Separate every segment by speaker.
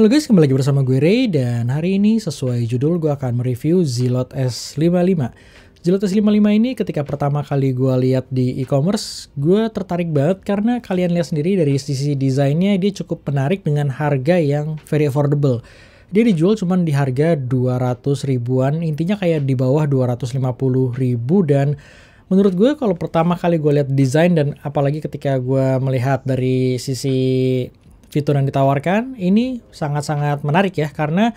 Speaker 1: Halo guys, kembali lagi bersama gue Ray dan hari ini sesuai judul gue akan mereview Zilot S55. Zilot S55 ini ketika pertama kali gue lihat di e-commerce, gue tertarik banget karena kalian lihat sendiri dari sisi desainnya dia cukup menarik dengan harga yang very affordable. Dia dijual cuma di harga 200 ribuan, intinya kayak di bawah 250 ribu dan menurut gue kalau pertama kali gue lihat desain dan apalagi ketika gue melihat dari sisi fitur yang ditawarkan ini sangat-sangat menarik ya karena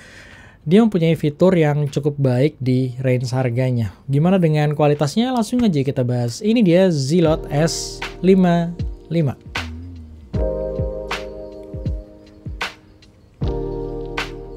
Speaker 1: dia mempunyai fitur yang cukup baik di range harganya. Gimana dengan kualitasnya? Langsung aja kita bahas. Ini dia Zilot S55.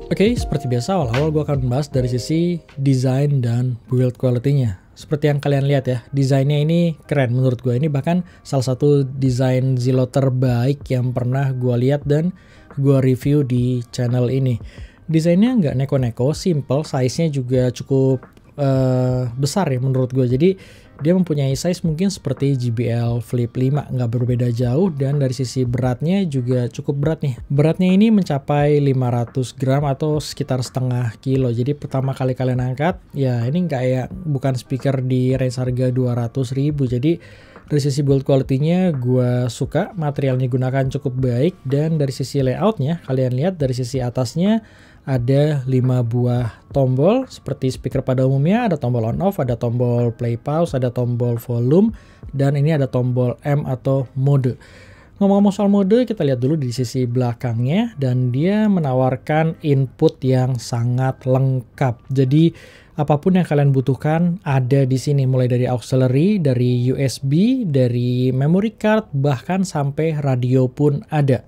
Speaker 1: Oke, okay, seperti biasa awal-awal gue akan membahas dari sisi desain dan build quality-nya seperti yang kalian lihat ya, desainnya ini keren menurut gue. Ini bahkan salah satu desain Zillow terbaik yang pernah gue lihat dan gue review di channel ini. Desainnya nggak neko-neko, simple, size-nya juga cukup uh, besar ya menurut gue. Jadi dia mempunyai size mungkin seperti JBL Flip 5, nggak berbeda jauh dan dari sisi beratnya juga cukup berat nih. Beratnya ini mencapai 500 gram atau sekitar setengah kilo. Jadi pertama kali kalian angkat, ya ini ya bukan speaker di range harga 200 ribu. Jadi dari sisi build quality-nya gue suka, materialnya gunakan cukup baik dan dari sisi layoutnya kalian lihat dari sisi atasnya ada 5 buah tombol seperti speaker pada umumnya ada tombol on off, ada tombol play pause, ada tombol volume dan ini ada tombol M atau mode. Ngomong-ngomong soal mode, kita lihat dulu di sisi belakangnya dan dia menawarkan input yang sangat lengkap. Jadi apa pun yang kalian butuhkan ada di sini mulai dari auxiliary, dari USB, dari memory card bahkan sampai radio pun ada.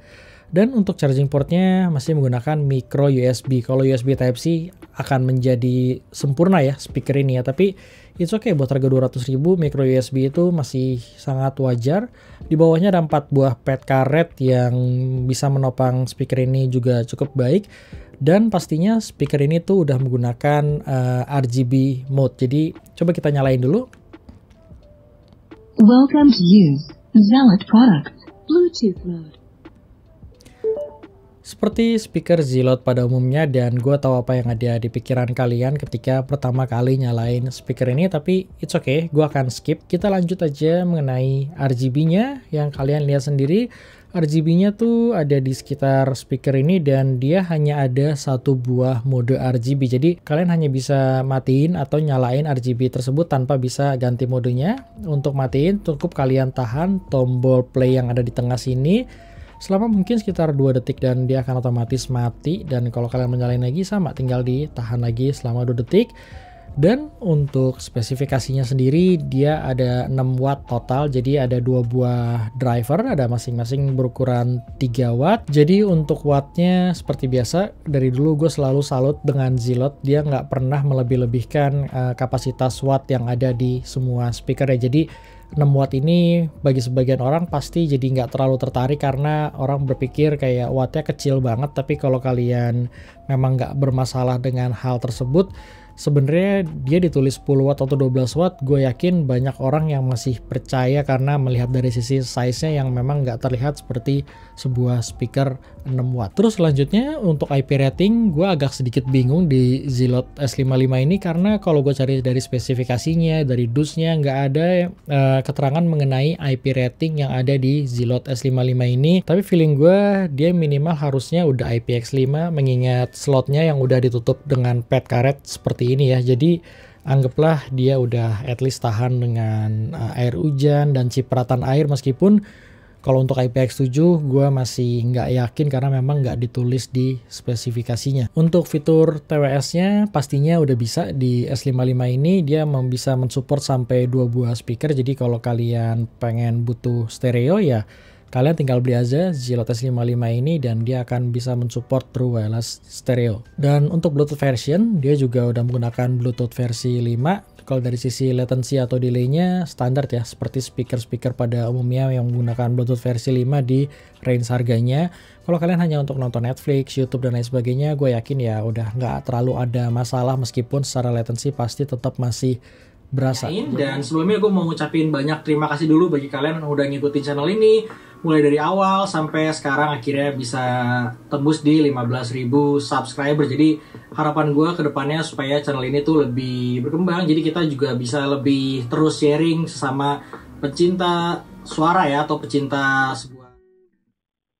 Speaker 1: Dan untuk charging portnya masih menggunakan micro USB. Kalau USB Type-C akan menjadi sempurna ya speaker ini ya. Tapi it's okay buat harga 200 ribu micro USB itu masih sangat wajar. Di bawahnya ada 4 buah pad karet yang bisa menopang speaker ini juga cukup baik. Dan pastinya speaker ini tuh udah menggunakan uh, eh, RGB mode. Jadi coba kita nyalain dulu. Welcome to use Zealot product Bluetooth mode. Seperti speaker Zilot pada umumnya dan gue tahu apa yang ada di pikiran kalian ketika pertama kali nyalain speaker ini tapi it's okay, gue akan skip. Kita lanjut aja mengenai RGB-nya yang kalian lihat sendiri. RGB-nya tuh ada di sekitar speaker ini dan dia hanya ada satu buah mode RGB. Jadi kalian hanya bisa matiin atau nyalain RGB tersebut tanpa bisa ganti modenya. Untuk matiin cukup kalian tahan tombol play yang ada di tengah sini selama mungkin sekitar 2 detik dan dia akan otomatis mati dan kalau kalian menyalain lagi sama tinggal ditahan lagi selama 2 detik dan untuk spesifikasinya sendiri dia ada 6 watt total jadi ada dua buah driver ada masing-masing berukuran 3 watt. Jadi untuk wattnya seperti biasa dari dulu gue selalu salut dengan Zilot. Dia nggak pernah melebih-lebihkan uh, kapasitas watt yang ada di semua speaker ya jadi 6 watt ini bagi sebagian orang pasti jadi nggak terlalu tertarik karena orang berpikir kayak wattnya kecil banget. Tapi kalau kalian memang nggak bermasalah dengan hal tersebut sebenarnya dia ditulis 10 watt atau 12 watt. Gue yakin banyak orang yang masih percaya karena melihat dari sisi size-nya yang memang nggak terlihat seperti sebuah speaker 6 watt terus selanjutnya untuk IP rating gue agak sedikit bingung di Zilot S55 ini karena kalau gue cari dari spesifikasinya dari dusnya nggak ada uh, keterangan mengenai IP rating yang ada di Zilot S55 ini tapi feeling gue dia minimal harusnya udah IPX5 mengingat slotnya yang udah ditutup dengan pad karet seperti ini ya. Jadi anggaplah dia udah at least tahan dengan uh, air hujan dan cipratan air meskipun kalau untuk IPX7 gue masih nggak yakin karena memang nggak ditulis di spesifikasinya. Untuk fitur TWS-nya pastinya udah bisa di S55 ini dia bisa mensupport sampai dua buah speaker. Jadi kalau kalian pengen butuh stereo ya kalian tinggal beli aja Zilot S55 ini dan dia akan bisa mensupport True Wireless Stereo. Dan untuk Bluetooth version, dia juga udah menggunakan Bluetooth versi 5. Kalau dari sisi latency atau delay-nya standar ya, seperti speaker-speaker pada umumnya yang menggunakan Bluetooth versi 5 di range harganya. Kalau kalian hanya untuk nonton Netflix, YouTube, dan lain sebagainya, gue yakin ya udah nggak terlalu ada masalah meskipun secara latency pasti tetap masih berasa. Dan sebelumnya gue mau ngucapin banyak terima kasih dulu bagi kalian yang udah ngikutin channel ini, mulai dari awal sampai sekarang akhirnya bisa tembus di 15.000 subscriber. Jadi harapan gue ke depannya supaya channel ini tuh lebih berkembang. Jadi kita juga bisa lebih terus sharing sesama pecinta suara ya atau pecinta sebuah.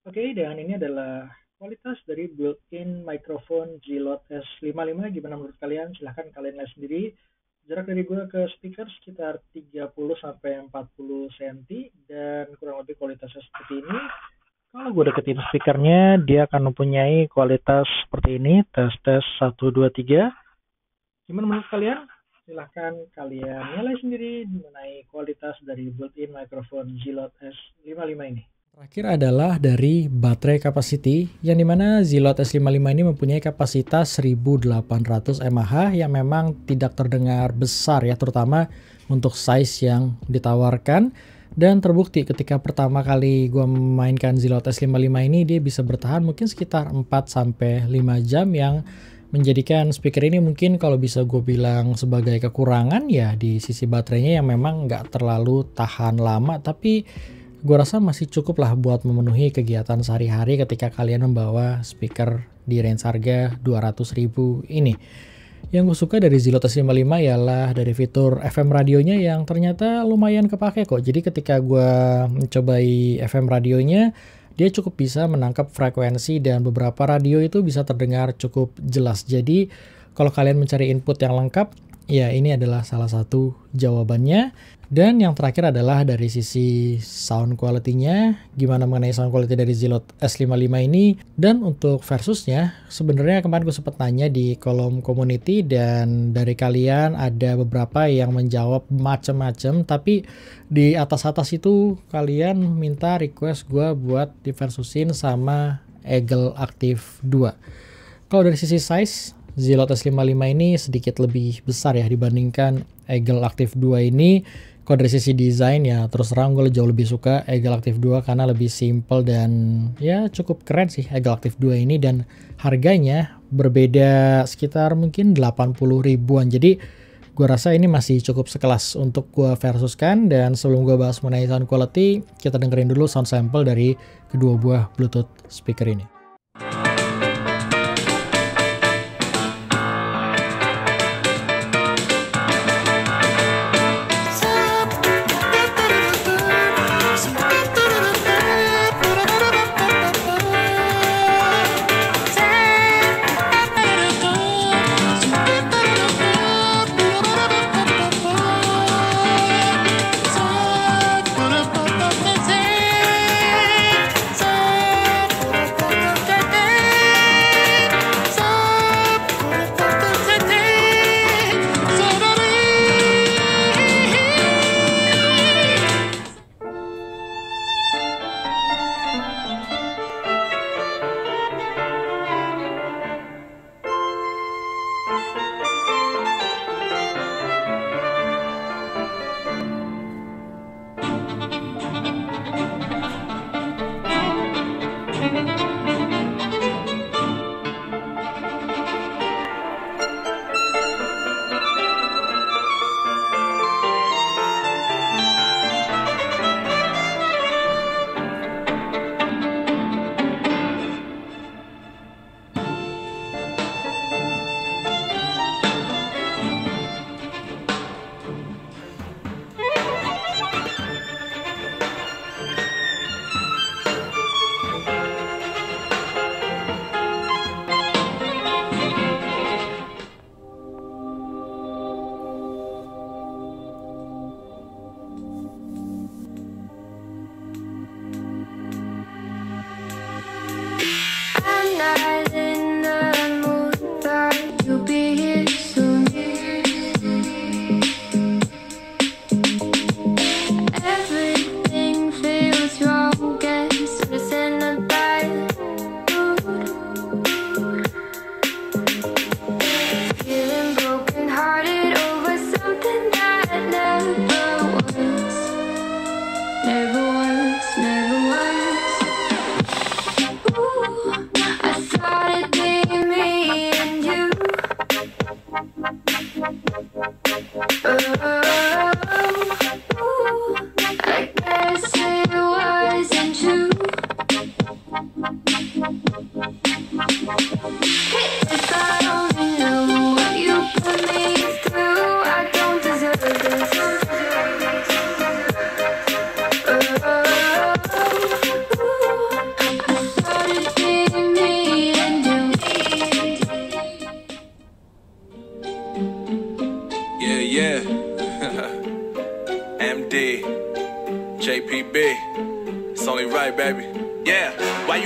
Speaker 1: Oke, dan ini adalah kualitas dari built-in microphone G-Lot S55. Gimana menurut kalian? Silahkan kalian lihat sendiri jarak dari gue ke speaker sekitar 30 sampai 40 cm dan kurang lebih kualitasnya seperti ini. Kalau gue deketin speakernya, dia akan mempunyai kualitas seperti ini. Tes tes 1 2 3. Gimana menurut kalian? Silahkan kalian nilai sendiri mengenai kualitas dari built-in microphone Zilot S55 ini. Terakhir adalah dari baterai capacity, yang di mana Zilot S55 ini mempunyai kapasitas 1800 mAh yang memang tidak terdengar besar ya, terutama untuk size yang ditawarkan. Dan terbukti ketika pertama kali gue memainkan Zilot S55 ini, dia bisa bertahan mungkin sekitar 4-5 jam yang menjadikan speaker ini mungkin kalau bisa gue bilang sebagai kekurangan ya di sisi baterainya yang memang nggak terlalu tahan lama, tapi gue rasa masih cukup lah buat memenuhi kegiatan sehari-hari ketika kalian membawa speaker di range harga 200 ribu ini. Yang gue suka dari Zilot S55 ialah dari fitur FM radionya yang ternyata lumayan kepake kok. Jadi ketika gue mencobai FM radionya, dia cukup bisa menangkap frekuensi dan beberapa radio itu bisa terdengar cukup jelas. Jadi kalau kalian mencari input yang lengkap, ya ini adalah salah satu jawabannya. Dan yang terakhir adalah dari sisi sound quality-nya, gimana mengenai sound quality dari Zilot S55 ini. Dan untuk versusnya, sebenarnya kemarin gue sempat nanya di kolom community dan dari kalian ada beberapa yang menjawab macem-macem, tapi di atas-atas itu kalian minta request gue buat di versusin sama Eagle Active 2. Kalau dari sisi size, Zilot S55 ini sedikit lebih besar ya dibandingkan Eagle Active 2 ini. Kalau dari sisi desain ya terus terang gue jauh lebih suka Eagle Active 2 karena lebih simple dan ya cukup keren sih Eagle Active 2 ini dan harganya berbeda sekitar mungkin 80 ribuan. Jadi gue rasa ini masih cukup sekelas untuk gue versuskan dan sebelum gue bahas mengenai sound quality kita dengerin dulu sound sample dari kedua buah bluetooth speaker ini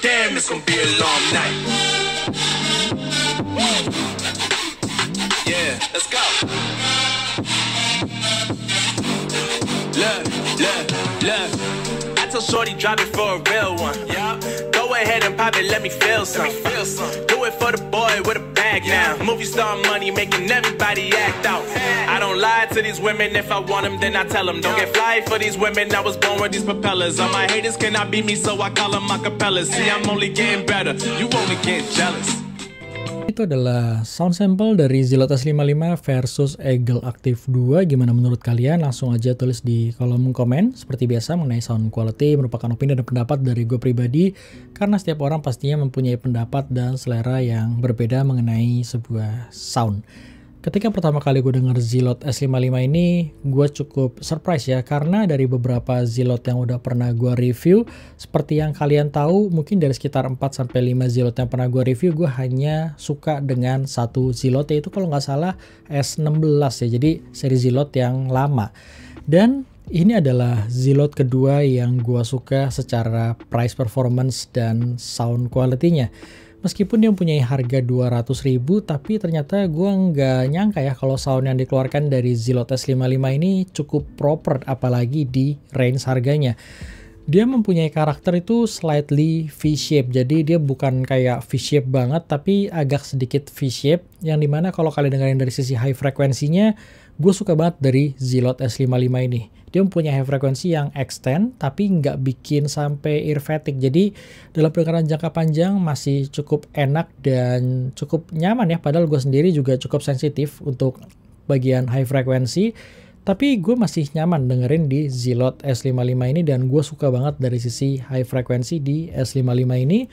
Speaker 2: damn, it's gonna be a long night. Yeah, let's go. Told Shorty drop it for a real one. Yeah. Go ahead and pop it, let me feel some. Feel some. Do it for the boy with a bag now. Movie star money making everybody act out. I don't lie to these women. If I want them, then I tell them. Don't get fly for these women. I was born with these propellers. All my haters cannot beat me, so I call them my capellas. See, I'm only getting better. You only get jealous.
Speaker 1: Itu adalah sound sample dari Zilot S55 versus Eagle Active 2. Gimana menurut kalian? Langsung aja tulis di kolom komen. Seperti biasa mengenai sound quality merupakan opini dan pendapat dari gue pribadi. Karena setiap orang pastinya mempunyai pendapat dan selera yang berbeda mengenai sebuah sound. Ketika pertama kali gue denger Zilot S55 ini, gue cukup surprise ya, karena dari beberapa Zilot yang udah pernah gue review, seperti yang kalian tahu, mungkin dari sekitar 4-5 Zilot yang pernah gue review, gue hanya suka dengan satu Zilot, yaitu kalau nggak salah S16 ya, jadi seri Zilot yang lama. Dan ini adalah Zilot kedua yang gue suka secara price performance dan sound quality-nya meskipun dia mempunyai harga 200 ribu tapi ternyata gue nggak nyangka ya kalau sound yang dikeluarkan dari Zilot S55 ini cukup proper apalagi di range harganya. Dia mempunyai karakter itu slightly V-shape jadi dia bukan kayak V-shape banget tapi agak sedikit V-shape yang di mana kalau kalian dengerin dari sisi high frekuensinya gue suka banget dari Zilot S55 ini. Dia mempunyai high frekuensi yang extend tapi nggak bikin sampai ear fatigue jadi dalam pendengaran jangka panjang masih cukup enak dan cukup nyaman ya. Padahal gue sendiri juga cukup sensitif untuk bagian high frekuensi tapi gue masih nyaman dengerin di Zilot S55 ini dan gue suka banget dari sisi high frekuensi di S55 ini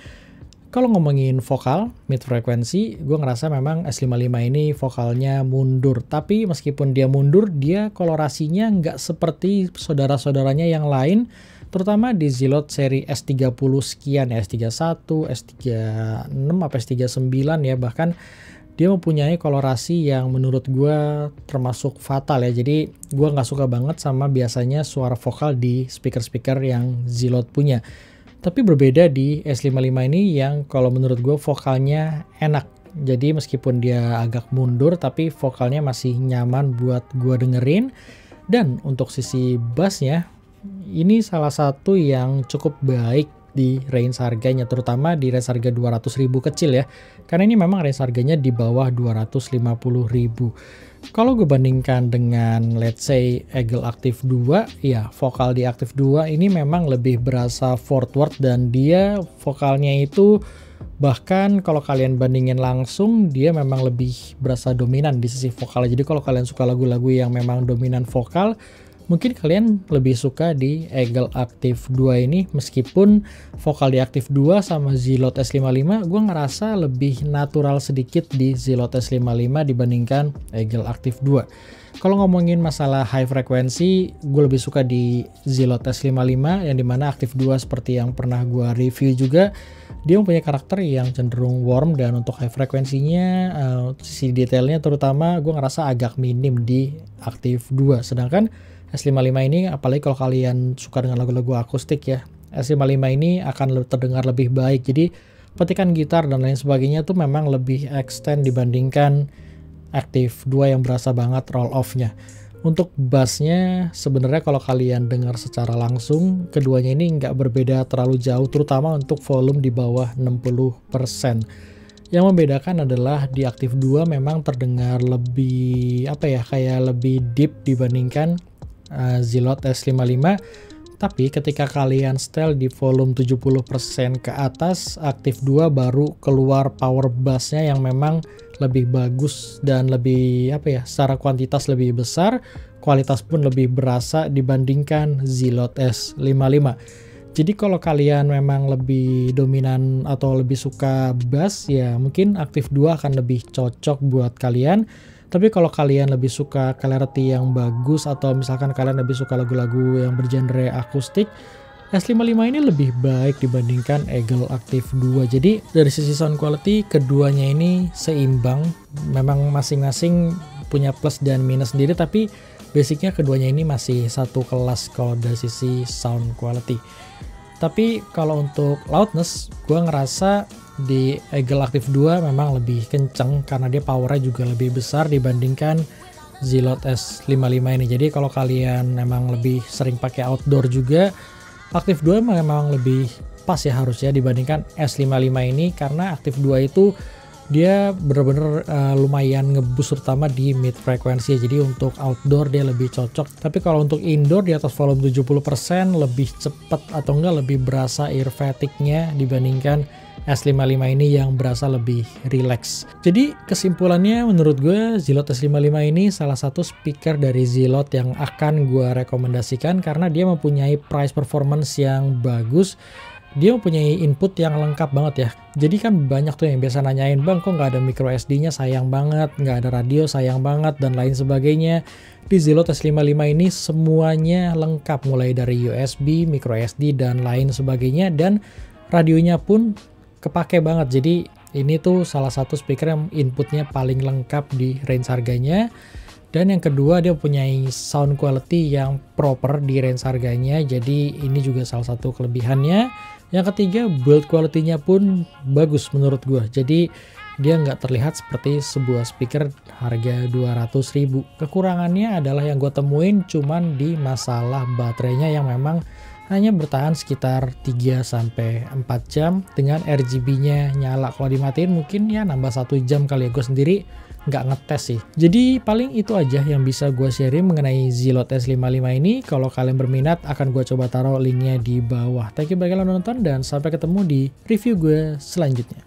Speaker 1: kalau ngomongin vokal, mid frekuensi, gue ngerasa memang S55 ini vokalnya mundur. Tapi meskipun dia mundur, dia kolorasinya nggak seperti saudara-saudaranya yang lain. Terutama di Zilot seri S30 sekian ya, S31, S36, apa S39 ya. Bahkan dia mempunyai kolorasi yang menurut gue termasuk fatal ya. Jadi gue nggak suka banget sama biasanya suara vokal di speaker-speaker yang Zilot punya. Tapi berbeda di S55 ini yang kalau menurut gue vokalnya enak. Jadi meskipun dia agak mundur tapi vokalnya masih nyaman buat gue dengerin. Dan untuk sisi bassnya ini salah satu yang cukup baik di range harganya terutama di range harga 200 ribu kecil ya. Karena ini memang range harganya di bawah 250 ribu. Kalau gue bandingkan dengan let's say Eagle Active 2 ya vokal di Active 2 ini memang lebih berasa forward dan dia vokalnya itu bahkan kalau kalian bandingin langsung dia memang lebih berasa dominan di sisi vokalnya. Jadi kalau kalian suka lagu-lagu yang memang dominan vokal mungkin kalian lebih suka di Eagle Active 2 ini meskipun vokal di Active 2 sama Zilot S55 gue ngerasa lebih natural sedikit di Zilot S55 dibandingkan Eagle Active 2 kalau ngomongin masalah high frekuensi gue lebih suka di Zilot S55 yang di mana Active 2 seperti yang pernah gue review juga dia mempunyai karakter yang cenderung warm dan untuk high frekuensinya uh, sisi detailnya terutama gue ngerasa agak minim di Active 2 sedangkan S55 ini apalagi kalau kalian suka dengan lagu-lagu akustik ya S55 ini akan terdengar lebih baik. Jadi petikan gitar dan lain sebagainya tuh memang lebih extend dibandingkan Active 2 yang berasa banget roll off-nya. Untuk bassnya sebenarnya kalau kalian dengar secara langsung keduanya ini nggak berbeda terlalu jauh terutama untuk volume di bawah 60% yang membedakan adalah di Active 2 memang terdengar lebih apa ya kayak lebih deep dibandingkan uh, Zilot S55 tapi ketika kalian setel di volume 70% ke atas Active 2 baru keluar power bassnya yang memang lebih bagus dan lebih apa ya secara kuantitas lebih besar kualitas pun lebih berasa dibandingkan Zilot S55 jadi kalau kalian memang lebih dominan atau lebih suka bass ya mungkin Active 2 akan lebih cocok buat kalian tapi kalau kalian lebih suka clarity yang bagus atau misalkan kalian lebih suka lagu-lagu yang bergenre akustik S55 ini lebih baik dibandingkan Eagle Active 2. Jadi dari sisi sound quality keduanya ini seimbang. Memang masing-masing punya plus dan minus sendiri tapi basicnya keduanya ini masih satu kelas kalau dari sisi sound quality. Tapi kalau untuk loudness, gue ngerasa di Eagle Active 2 memang lebih kenceng karena dia powernya juga lebih besar dibandingkan Zilot S55 ini. Jadi kalau kalian memang lebih sering pakai outdoor juga, Active 2 memang lebih pas ya harusnya dibandingkan S55 ini. Karena Active 2 itu dia bener-bener uh, lumayan ngebus terutama di mid frekuensi jadi untuk outdoor dia lebih cocok. Tapi kalau untuk indoor di atas volume 70% lebih cepat atau enggak lebih berasa ear fatigue-nya dibandingkan S55 ini yang berasa lebih relax. Jadi kesimpulannya menurut gue Zilot S55 ini salah satu speaker dari Zilot yang akan gue rekomendasikan karena dia mempunyai price performance yang bagus dia mempunyai input yang lengkap banget ya. Jadi kan banyak tuh yang biasa nanyain, bang kok nggak ada micro SD-nya sayang banget, nggak ada radio sayang banget, dan lain sebagainya. Di Zilot S55 ini semuanya lengkap, mulai dari USB, micro SD, dan lain sebagainya. Dan radionya pun kepake banget. Jadi ini tuh salah satu speaker yang inputnya paling lengkap di range harganya. Dan yang kedua dia punya sound quality yang proper di range harganya. Jadi ini juga salah satu kelebihannya. Yang ketiga build quality-nya pun bagus menurut gue. Jadi dia nggak terlihat seperti sebuah speaker harga 200.000. Kekurangannya adalah yang gue temuin cuman di masalah baterainya yang memang hanya bertahan sekitar 3 sampai 4 jam dengan RGB-nya nyala. Kalau dimatiin mungkin ya nambah satu jam kali ya gue sendiri nggak ngetes sih. Jadi paling itu aja yang bisa gue sharing mengenai Zilot S55 ini. Kalau kalian berminat akan gue coba taruh linknya di bawah. Thank you bagi kalian nonton dan sampai ketemu di review gue selanjutnya.